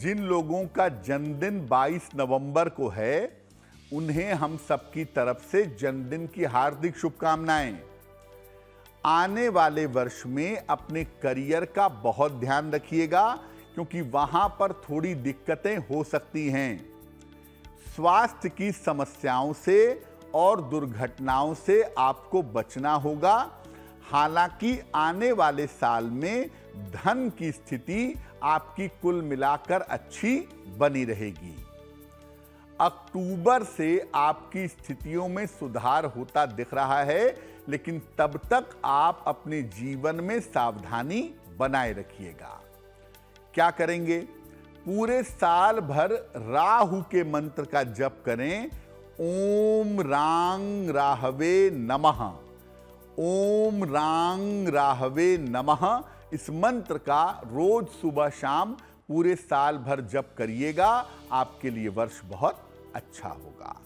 जिन लोगों का जन्मदिन 22 नवंबर को है, उन्हें हम सबकी तरफ़ से जन्मदिन की हार्दिक शुभकामनाएँ। आने वाले वर्ष में अपने करियर का बहुत ध्यान रखिएगा, क्योंकि वहाँ पर थोड़ी दिक्कतें हो सकती हैं। स्वास्थ्य की समस्याओं से और दुर्घटनाओं से आपको बचना होगा हालाँकि आने वाले साल में धन की स्थिति आपकी कुल मिलाकर अच्छी बनी रहेगी। अक्टूबर से आपकी स्थितियों में सुधार होता दिख रहा है, लेकिन तब तक आप अपने जीवन में सावधानी बनाए रखिएगा। क्या करेंगे? पूरे साल भर राहु के मंत्र का जप करें। ओम रांग राहवे नमः। ओम रांग राहवे नमः। इस मंत्र का रोज सुबह शाम पूरे साल भर जप करिएगा। आपके लिए वर्ष बहुत अच्छा होगा।